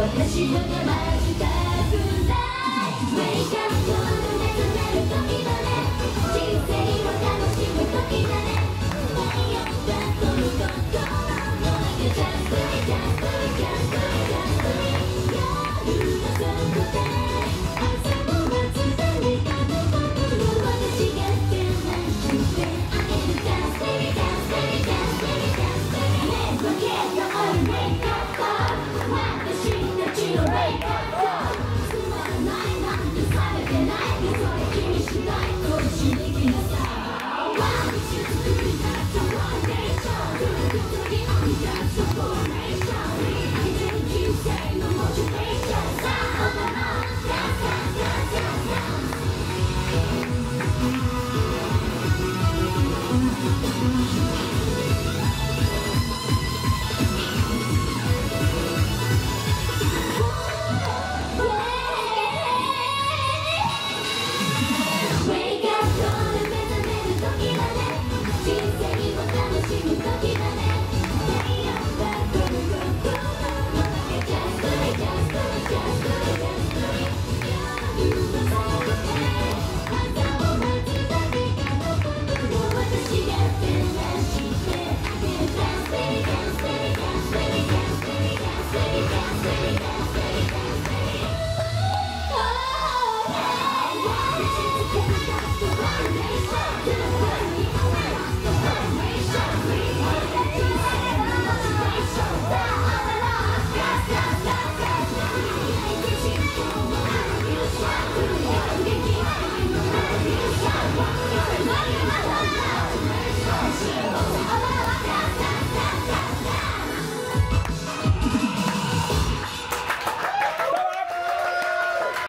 私の手は使うない Wake up 今日の目覚める時だね人生を楽しむ時だね太陽が飛ぶ心のと Just do it, just do it, just do it, just do it 夜の底で Let's go. Oh